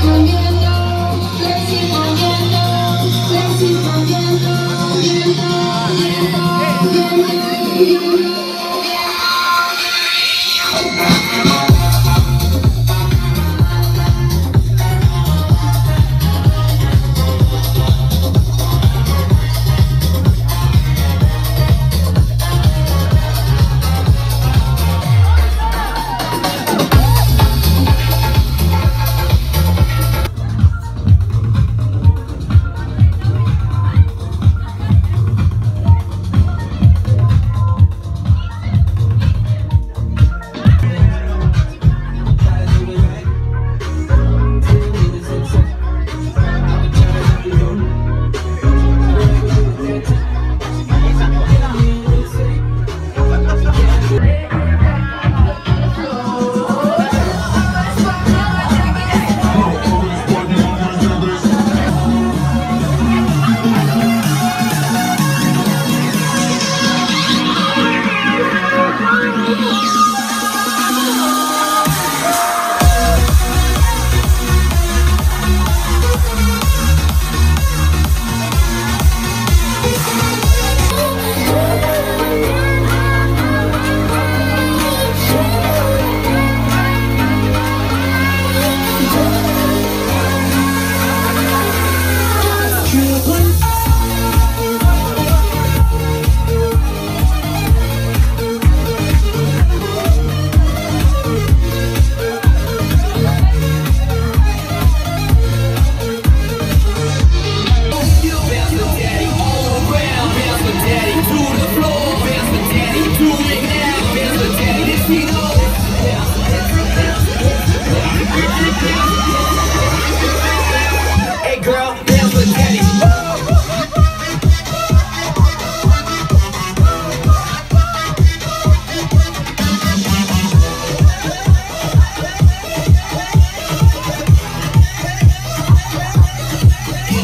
Thank you.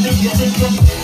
Gracias.